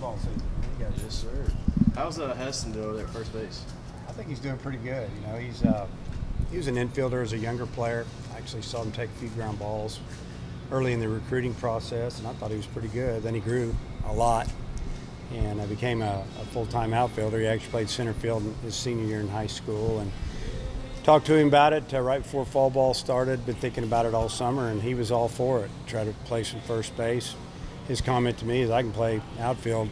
football season. You Yes, sir. How's uh, Heston doing at first base? I think he's doing pretty good. You know, he's uh, he was an infielder as a younger player. I actually saw him take a few ground balls early in the recruiting process, and I thought he was pretty good. Then he grew a lot, and I became a, a full-time outfielder. He actually played center field his senior year in high school, and talked to him about it uh, right before fall ball started. Been thinking about it all summer, and he was all for it. Try to play some first base. His comment to me is, "I can play outfield,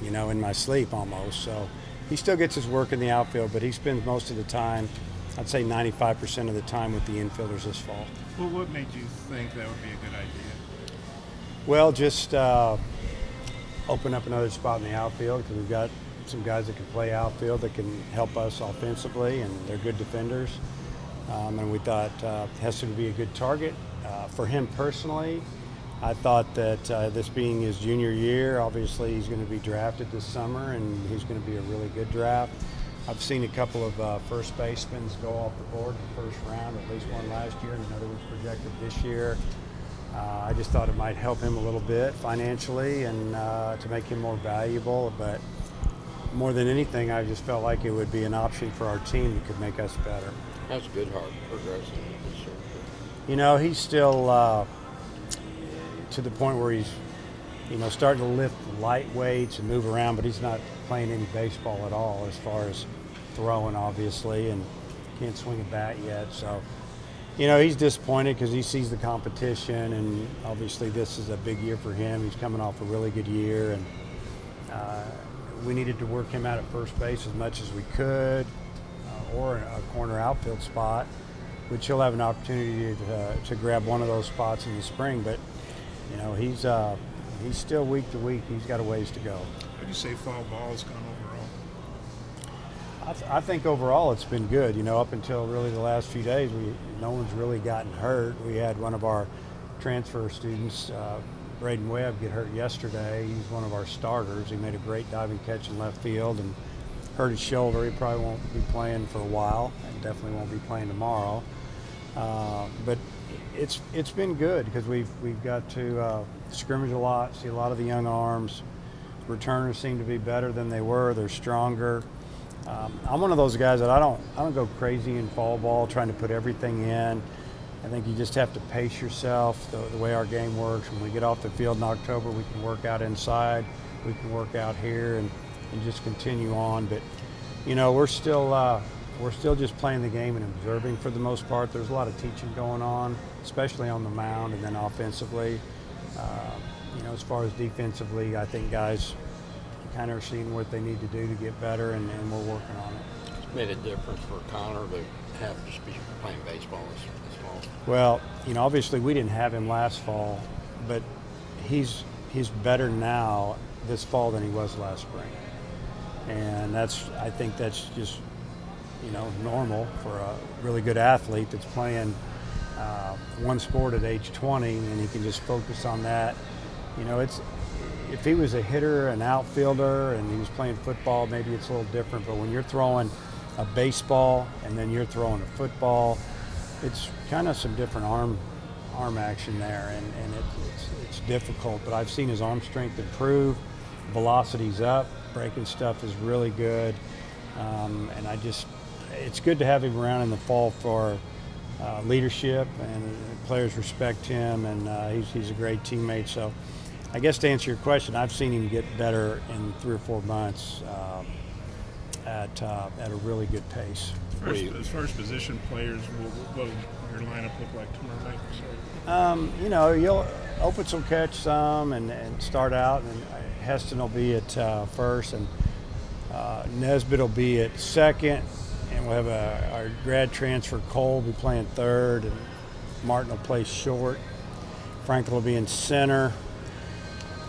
you know, in my sleep almost." So he still gets his work in the outfield, but he spends most of the time, I'd say 95% of the time with the infielders this fall. Well, what made you think that would be a good idea? Well, just uh, open up another spot in the outfield because we've got some guys that can play outfield that can help us offensively, and they're good defenders. Um, and we thought uh, Heston would be a good target. Uh, for him personally, I thought that uh, this being his junior year, obviously he's going to be drafted this summer, and he's going to be a really good draft. I've seen a couple of uh, first basemen go off the board in the first round, at least one last year, and another was projected this year. Uh, I just thought it might help him a little bit financially and uh, to make him more valuable. But more than anything, I just felt like it would be an option for our team that could make us better. How's Goodheart progressing? You know, he's still uh, to the point where he's, you know, starting to lift light weights and move around, but he's not playing any baseball at all as far as throwing, obviously, and can't swing a bat yet. So, you know, he's disappointed because he sees the competition, and obviously this is a big year for him. He's coming off a really good year, and uh, we needed to work him out at first base as much as we could, uh, or a corner outfield spot, which he'll have an opportunity to, to grab one of those spots in the spring. But you know, he's uh, he's still week to week. He's got a ways to go. Do you say foul ball's gone overall? I, th- I think overall it's been good. You know, up until really the last few days, we no one's really gotten hurt. We had one of our transfer students, uh, Braydon Webb, get hurt yesterday. He's one of our starters. He made a great diving catch in left field and hurt his shoulder. He probably won't be playing for a while, and definitely won't be playing tomorrow. Uh, but it's it's been good because we've we've got to uh, scrimmage a lot, see a lot of the young arms. Returners seem to be better than they were. They're stronger. Um, I'm one of those guys that I don't I don't go crazy in fall ball trying to put everything in. I think you just have to pace yourself. The, the way our game works, when we get off the field in October, we can work out inside, we can work out here, and, and just continue on. But you know, we're still uh, we're still just playing the game and observing for the most part. There's a lot of teaching going on, especially on the mound, and then offensively. Uh, you know, as far as defensively, I think guys kind of are seeing what they need to do to get better, and, and we're working on it. It's made a difference for Connor to have just be playing baseball this, this fall. Well, you know, obviously we didn't have him last fall, but he's he's better now this fall than he was last spring, and that's I think that's just you know normal for a really good athlete that's playing uh, one sport at age 20 and he can just focus on that. You know, it's if he was a hitter, an outfielder, and he was playing football, maybe it's a little different. But when you're throwing a baseball and then you're throwing a football, it's kind of some different arm arm action there, and, and it, it's, it's difficult. But I've seen his arm strength improve, velocity's up, breaking stuff is really good, um, and I just it's good to have him around in the fall for uh, leadership, and players respect him, and uh, he's, he's a great teammate. So. I guess to answer your question, I've seen him get better in three or four months um, at uh, at a really good pace. As far as, far as position players, what, will your lineup look like tomorrow night? Um, you know, you'll Opitz will catch some and, and start out, and Heston will be at uh, first, and uh, Nesbit will be at second, and we'll have a, our grad transfer Cole will be playing third, and Martin will play short. Franklin will be in center.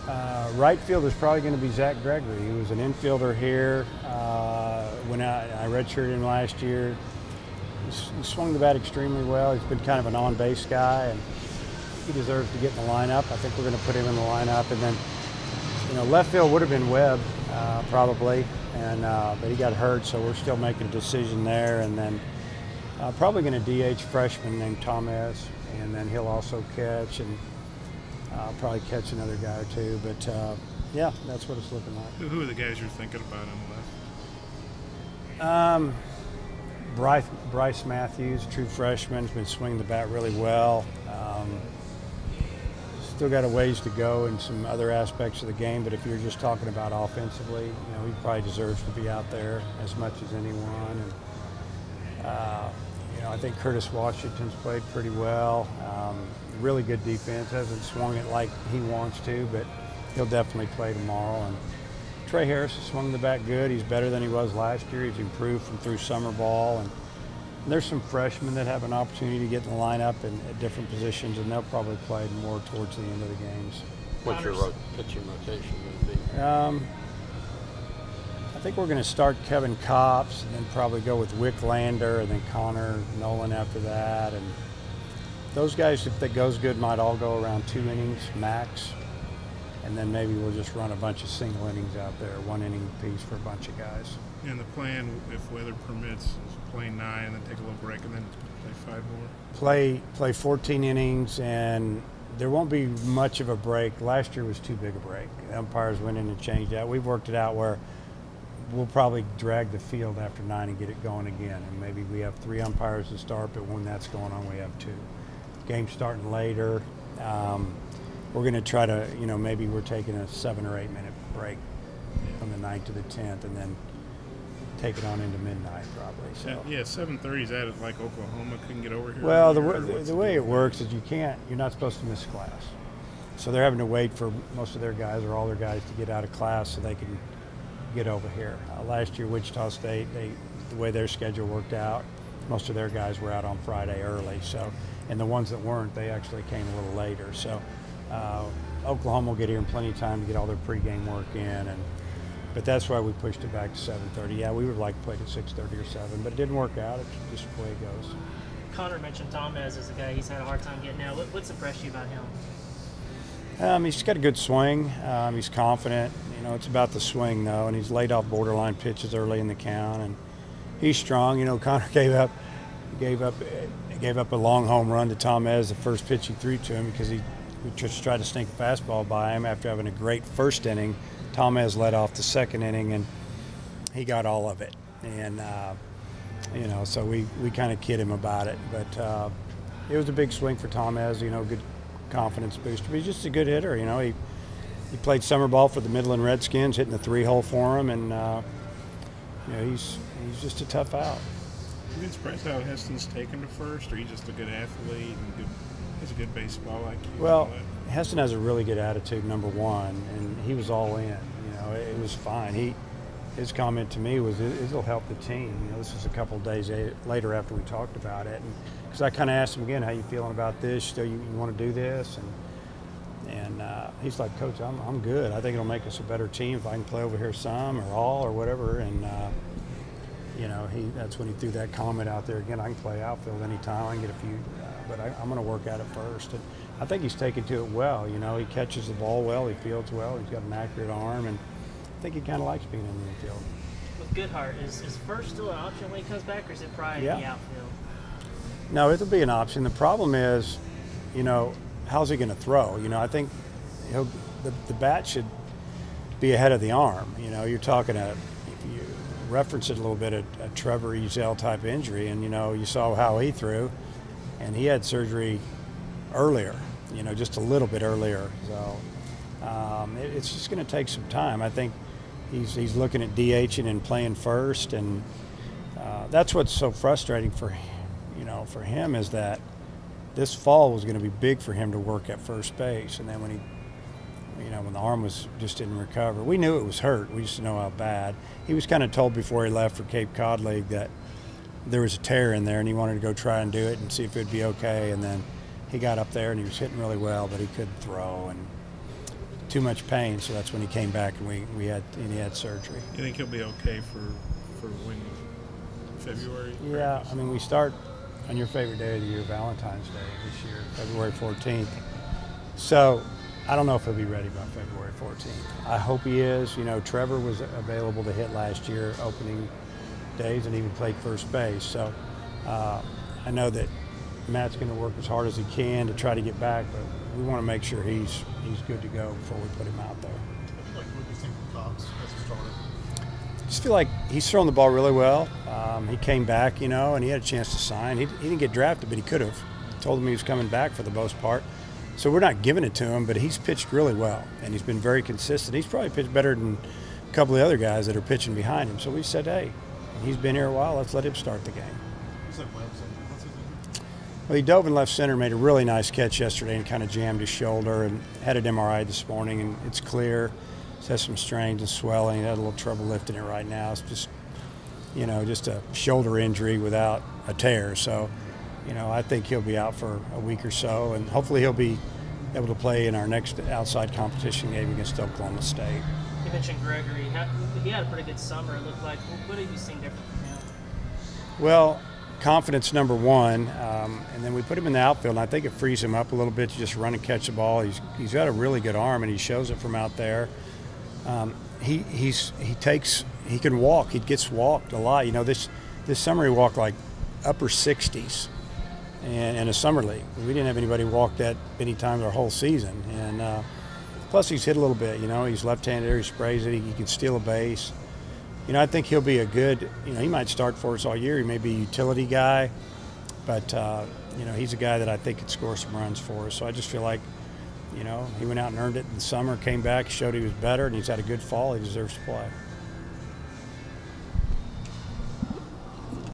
Uh, right field is probably going to be Zach Gregory. He was an infielder here. Uh, when I, I redshirted him last year, he swung the bat extremely well. He's been kind of an on-base guy, and he deserves to get in the lineup. I think we're going to put him in the lineup, and then you know left field would have been Webb uh, probably, and uh, but he got hurt, so we're still making a decision there, and then uh, probably going to DH freshman named Thomas, and then he'll also catch and. I'll probably catch another guy or two, but uh, yeah, that's what it's looking like. Who, who are the guys you're thinking about on the left? Um, Bryce, Bryce Matthews, true freshman, has been swinging the bat really well. Um, still got a ways to go in some other aspects of the game, but if you're just talking about offensively, you know, he probably deserves to be out there as much as anyone. And uh, you know, I think Curtis Washington's played pretty well. Um, really good defense. Hasn't swung it like he wants to, but he'll definitely play tomorrow. And Trey Harris has swung the bat good. He's better than he was last year. He's improved from through summer ball. And, and there's some freshmen that have an opportunity to get in the lineup and at different positions, and they'll probably play more towards the end of the games. What's your ro- pitching rotation going to be? Um, I think we're going to start Kevin Kopps and then probably go with Wicklander and then Connor Noland after that. And those guys, if that goes good, might all go around two innings max. And then maybe we'll just run a bunch of single innings out there, one inning piece for a bunch of guys. And the plan, if weather permits, is play nine and then take a little break and then play five more. Play play 14 innings and there won't be much of a break. Last year was too big a break. The umpires went in and changed that. We've worked it out where we'll probably drag the field after nine and get it going again. And maybe we have three umpires to start, but when that's going on, we have two. Game starting later. Um, we're going to try to, you know, maybe we're taking a seven or eight minute break from the ninth to the tenth, and then take it on into midnight probably. So. Yeah, seven thirty is at like Oklahoma couldn't get over here. Well, the, the, the way it works is you can't, you're not supposed to miss class. So they're having to wait for most of their guys or all their guys to get out of class so they can get over here. Uh, last year, Wichita State, they, the way their schedule worked out, most of their guys were out on Friday early. So, and the ones that weren't, they actually came a little later. So, uh, Oklahoma will get here in plenty of time to get all their pregame work in, and but that's why we pushed it back to 7:30. Yeah, we would like to play at 6:30 or 7, but it didn't work out. It's just the way it goes. Connor mentioned Tomez as a guy he's had a hard time getting out. What, what's impressed you about him? Um, he's got a good swing. Um, he's confident. You know, it's about the swing though, and he's laid off borderline pitches early in the count, and he's strong. You know, Connor gave up, gave up, gave up a long home run to Tomez the first pitch he threw to him because he, he just tried to sneak a fastball by him after having a great first inning. Tomez led off the second inning, and he got all of it. And uh, you know, so we, we kind of kid him about it, but uh, it was a big swing for Tomez. You know, good confidence booster. But he's just a good hitter. You know, he he played summer ball for the Midland Redskins, hitting the three hole for him, and uh, you know he's he's just a tough out. You been surprised how Heston's taken to first, or he's just a good athlete and good, has a good baseball IQ. Well? Heston has a really good attitude, number one, and he was all in. You know, it, it was fine. He his comment to me was, "It- "It'll help the team." You know, this was a couple of days later after we talked about it, and because I kind of asked him again, "How you feeling about this? Still, you, you want to do this?" and and uh, he's like, Coach, I'm, I'm good. I think it'll make us a better team if I can play over here some or all or whatever. And, uh, you know, he that's when he threw that comment out there again. I can play outfield anytime. I can get a few, uh, but I, I'm going to work at it first. And I think he's taken to it well. You know, he catches the ball well. He fields well. He's got an accurate arm. And I think he kind of likes being in the infield. With Goodheart, is, is first still an option when he comes back, or is it probably Yeah. the outfield? No, it'll be an option. The problem is, you know, how's he going to throw? You know, I think he'll, the, the bat should be ahead of the arm. You know, you're talking a, reference it a little bit, a, a Trevor Ezell type injury, and, you know, you saw how he threw, and he had surgery earlier, you know, just a little bit earlier. So um, it, it's just going to take some time. I think he's, he's looking at DHing and playing first, and uh, that's what's so frustrating for you know for him is that this fall was going to be big for him to work at first base, and then when he you know when the arm was just didn't recover, we knew it was hurt. We just didn't know how bad. He was kind of told before he left for Cape Cod League that there was a tear in there, and he wanted to go try and do it and see if it'd be okay. And then he got up there and he was hitting really well, but he couldn't throw and too much pain. So that's when he came back and we, we had and he had surgery. you think he'll be okay for for when February? Yeah, practice? I mean, we start on your favorite day of the year, Valentine's Day this year, February 14th. So I don't know if he'll be ready by February 14th. I hope he is. You know, Trevor was available to hit last year, opening days, and even played first base. So uh, I know that Matt's going to work as hard as he can to try to get back, but we want to make sure he's he's good to go before we put him out there. Think of as a starter? just feel like he's thrown the ball really well. Um, he came back, you know, and he had a chance to sign. He, he didn't get drafted, but he could have. Told him he was coming back for the most part. So we're not giving it to him, but he's pitched really well, and he's been very consistent. He's probably pitched better than a couple of the other guys that are pitching behind him. So we said, hey, he's been here a while. Let's let him start the game. Well, he dove in left center, made a really nice catch yesterday, and kind of jammed his shoulder, and had an MRI this morning, and it's clear. He has some strains and swelling. He had a little trouble lifting it right now. It's just, you know, just a shoulder injury without a tear. So, you know, I think he'll be out for a week or so, and hopefully he'll be able to play in our next outside competition game against Oklahoma State. You mentioned Gregory. He had a pretty good summer. It looked like. What have you seen different from him? Well, confidence number one, um, and then we put him in the outfield, and I think it frees him up a little bit to just run and catch the ball. He's he's got a really good arm, and he shows it from out there. Um, he he's he takes he can walk. He gets walked a lot. You know this this summer he walked like upper 60s, and in a summer league we didn't have anybody walk that many times our whole season, and uh, plus he's hit a little bit. You know he's left-handed. He sprays it. He, he can steal a base you know, I think he'll be a good, you know, he might start for us all year. He may be a utility guy, but, uh, you know, he's a guy that I think could score some runs for us. So I just feel like, you know, he went out and earned it in the summer, came back, showed he was better, and he's had a good fall. He deserves to play.